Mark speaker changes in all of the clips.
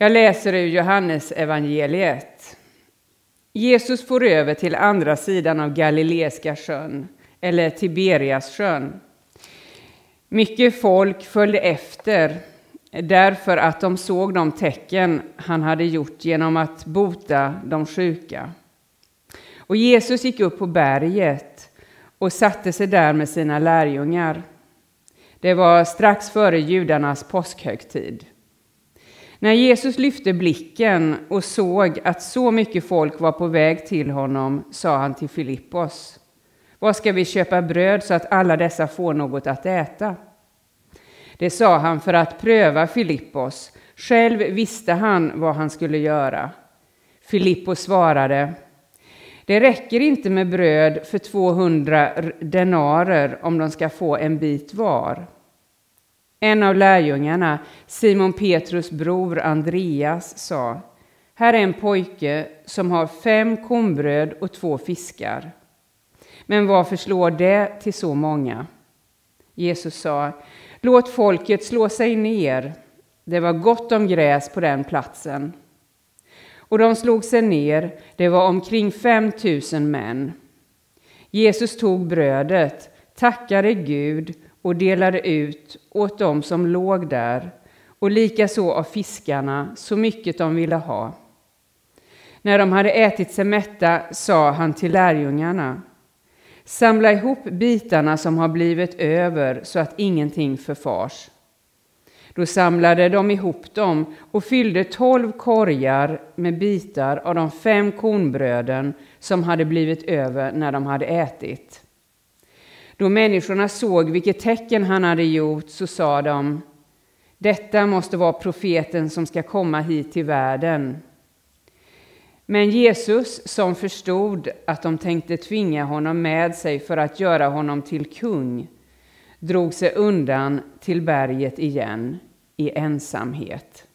Speaker 1: Jag läser ur Johannes evangeliet. Jesus for över till andra sidan av Galileiska sjön, eller Tiberias sjön. Mycket folk följde efter därför att de såg de tecken han hade gjort genom att bota de sjuka. Och Jesus gick upp på berget och satte sig där med sina lärjungar. Det var strax före judarnas påskhögtid. När Jesus lyfte blicken och såg att så mycket folk var på väg till honom sa han till Filippos. Var ska vi köpa bröd så att alla dessa får något att äta? Det sa han för att pröva Filippos. Själv visste han vad han skulle göra. Filippos svarade. Det räcker inte med bröd för 200 denarer om de ska få en bit var. En av lärjungarna, Simon Petrus bror Andreas, sa Här är en pojke som har fem kornbröd och två fiskar. Men varför slår det till så många? Jesus sa Låt folket slå sig ner. Det var gott om gräs på den platsen. Och de slog sig ner, det var omkring fem tusen män. Jesus tog brödet, tackade Gud och delade ut åt dem som låg där och likaså av fiskarna så mycket de ville ha. När de hade ätit sig mätta sa han till lärjungarna Samla ihop bitarna som har blivit över så att ingenting förfars. Då samlade de ihop dem och fyllde tolv korgar med bitar av de fem kornbröden som hade blivit över när de hade ätit. Då människorna såg vilket tecken han hade gjort så sa de Detta måste vara profeten som ska komma hit till världen. Men Jesus, som förstod att de tänkte tvinga honom med sig för att göra honom till kung, drog sig undan till berget igen i ensamhet.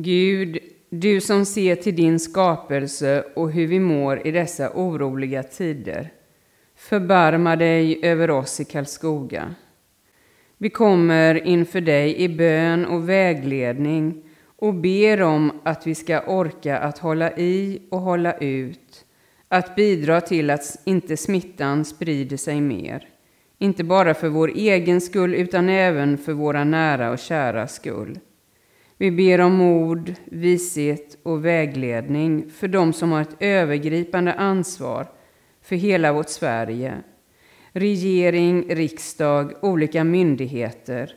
Speaker 1: Gud, du som ser till din skapelse och hur vi mår i dessa oroliga tider. Förbarma dig över oss i Karlskoga. Vi kommer inför dig i bön och vägledning och ber om att vi ska orka att hålla i och hålla ut, att bidra till att inte smittan sprider sig mer. Inte bara för vår egen skull utan även för våra nära och kära skull. Vi ber om mod, vishet och vägledning för dem som har ett övergripande ansvar för hela vårt Sverige. Regering, riksdag, olika myndigheter.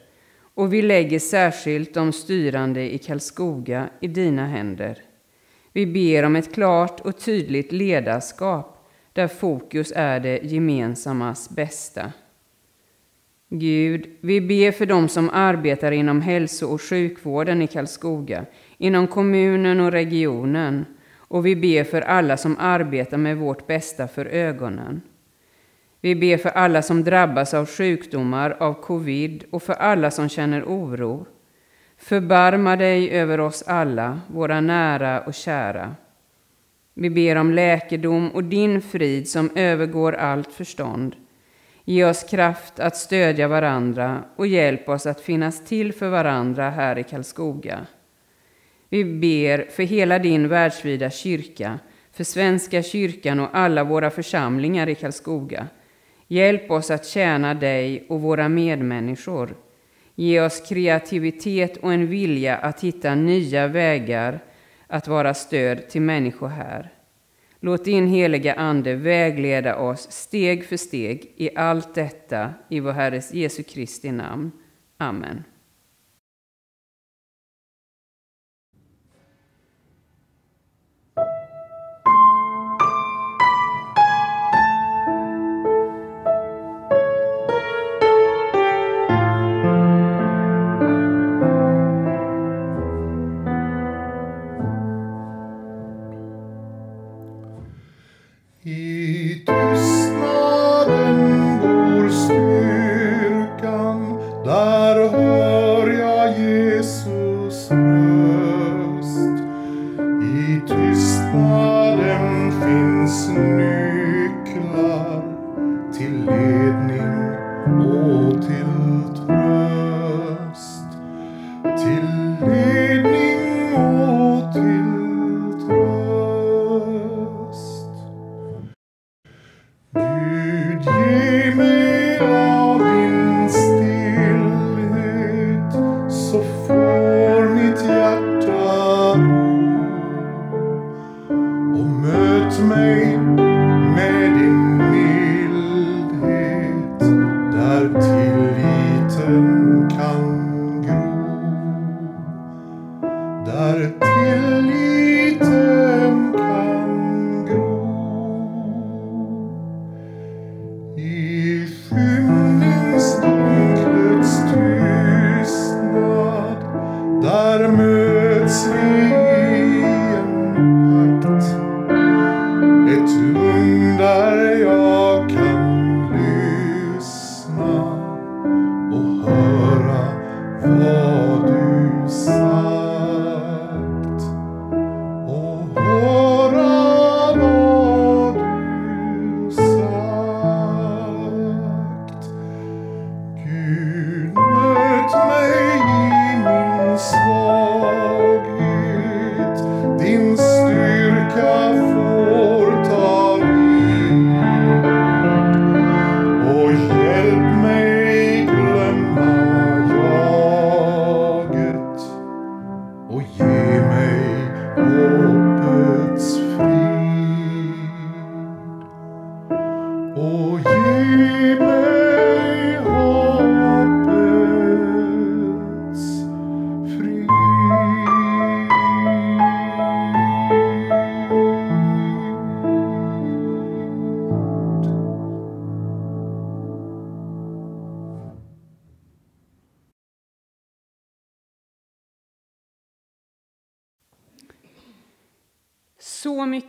Speaker 1: Och vi lägger särskilt de styrande i Karlskoga i dina händer. Vi ber om ett klart och tydligt ledarskap där fokus är det gemensammas bästa. Gud, vi ber för dem som arbetar inom hälso och sjukvården i Karlskoga, inom kommunen och regionen, och vi ber för alla som arbetar med vårt bästa för ögonen. Vi ber för alla som drabbas av sjukdomar, av covid och för alla som känner oro. Förbarma dig över oss alla, våra nära och kära. Vi ber om läkedom och din frid som övergår allt förstånd. Ge oss kraft att stödja varandra och hjälp oss att finnas till för varandra här i Karlskoga. Vi ber för hela din världsvida kyrka, för Svenska kyrkan och alla våra församlingar i Karlskoga. Hjälp oss att tjäna dig och våra medmänniskor. Ge oss kreativitet och en vilja att hitta nya vägar att vara stöd till människor här. Låt din heliga Ande vägleda oss steg för steg i allt detta i vår Herres Jesu Kristi namn. Amen.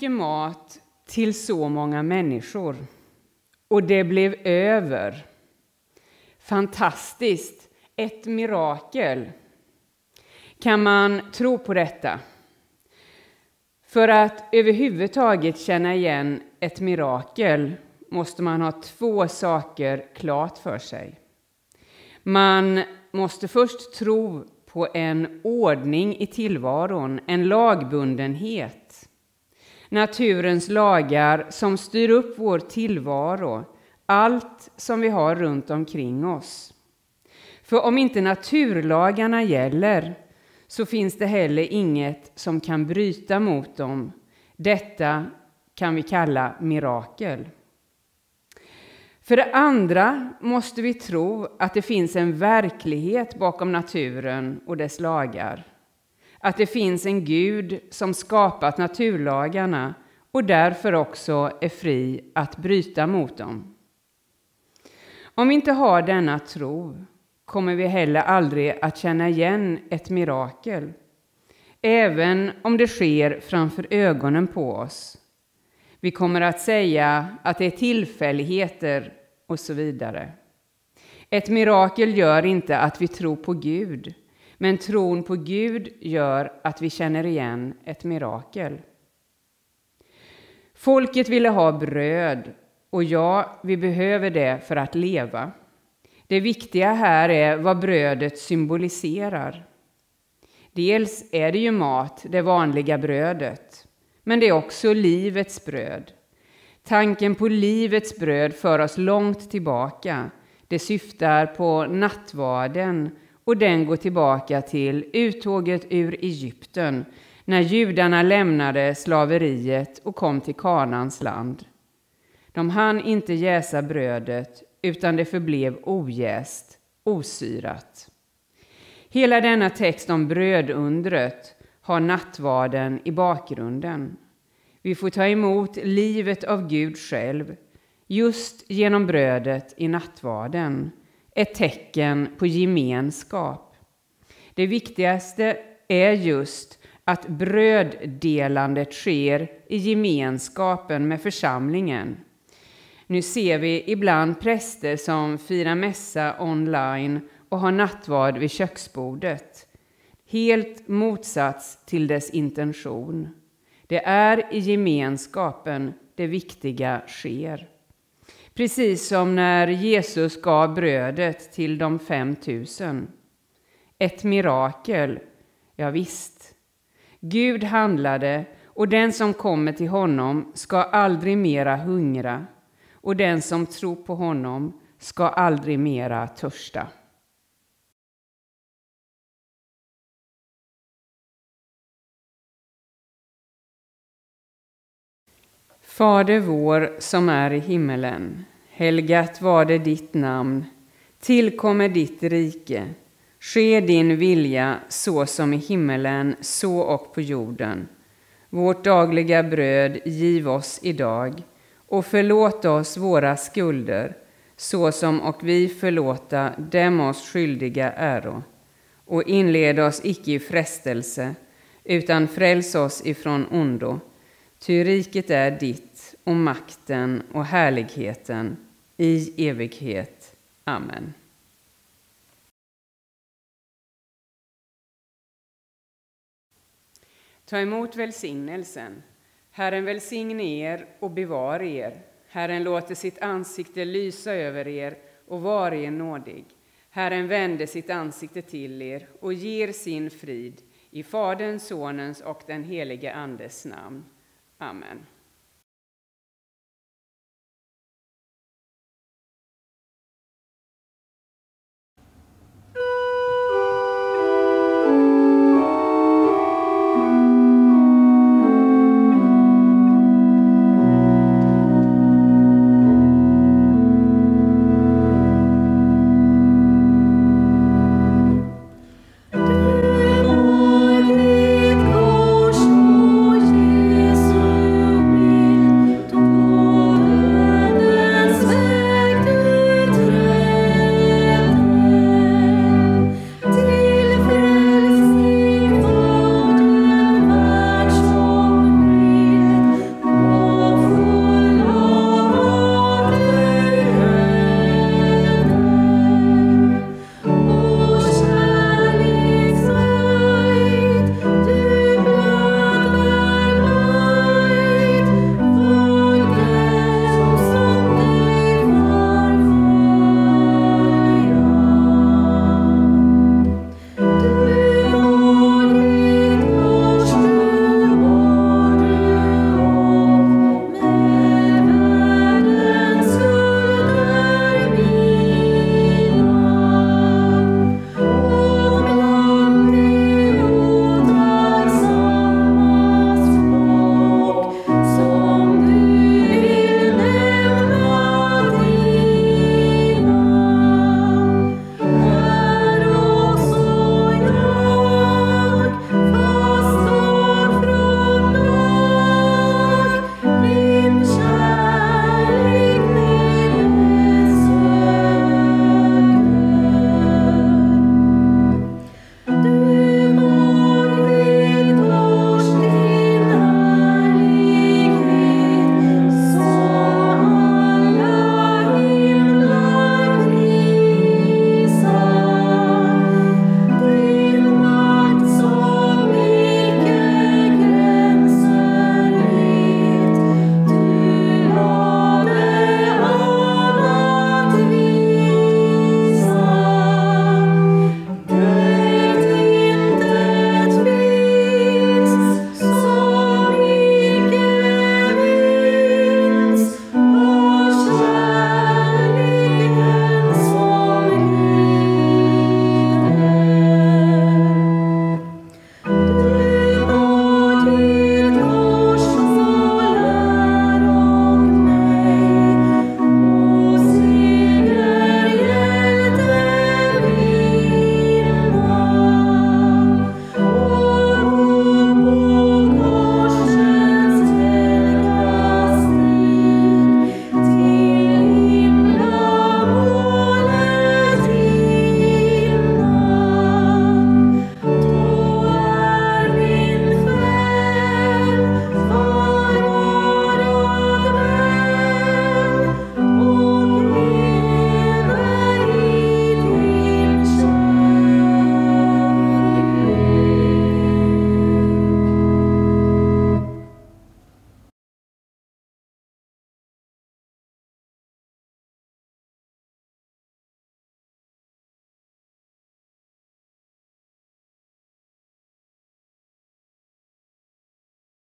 Speaker 1: Mycket mat till så många människor. Och det blev över. Fantastiskt! Ett mirakel. Kan man tro på detta? För att överhuvudtaget känna igen ett mirakel måste man ha två saker klart för sig. Man måste först tro på en ordning i tillvaron, en lagbundenhet. Naturens lagar som styr upp vår tillvaro, allt som vi har runt omkring oss. För om inte naturlagarna gäller så finns det heller inget som kan bryta mot dem. Detta kan vi kalla mirakel. För det andra måste vi tro att det finns en verklighet bakom naturen och dess lagar. Att det finns en Gud som skapat naturlagarna och därför också är fri att bryta mot dem. Om vi inte har denna tro kommer vi heller aldrig att känna igen ett mirakel, även om det sker framför ögonen på oss. Vi kommer att säga att det är tillfälligheter och så vidare. Ett mirakel gör inte att vi tror på Gud, men tron på Gud gör att vi känner igen ett mirakel. Folket ville ha bröd och ja, vi behöver det för att leva. Det viktiga här är vad brödet symboliserar. Dels är det ju mat, det vanliga brödet, men det är också livets bröd. Tanken på livets bröd för oss långt tillbaka. Det syftar på nattvarden och den går tillbaka till uttåget ur Egypten när judarna lämnade slaveriet och kom till Kanans land. De hann inte jäsa brödet utan det förblev ojäst, osyrat. Hela denna text om brödundret har nattvarden i bakgrunden. Vi får ta emot livet av Gud själv just genom brödet i nattvarden, ett tecken på gemenskap. Det viktigaste är just att bröddelandet sker i gemenskapen med församlingen. Nu ser vi ibland präster som firar mässa online och har nattvard vid köksbordet. Helt motsats till dess intention. Det är i gemenskapen det viktiga sker. Precis som när Jesus gav brödet till de fem tusen. Ett mirakel, ja visst. Gud handlade och den som kommer till honom ska aldrig mera hungra och den som tror på honom ska aldrig mera törsta. Fader vår som är i himmelen. Helgat var det ditt namn. Tillkommer ditt rike. Ske din vilja så som i himmelen, så och på jorden. Vårt dagliga bröd giv oss idag och förlåt oss våra skulder så som och vi förlåta dem oss skyldiga äro. Och inled oss icke i frestelse, utan fräls oss ifrån ondo. Ty riket är ditt och makten och härligheten i evighet. Amen. Ta emot välsignelsen. Herren välsigne er och bevara er. Herren låter sitt ansikte lysa över er och var er nådig. Herren vände sitt ansikte till er och ger sin frid i Faderns, Sonens och den helige Andes namn. Amen.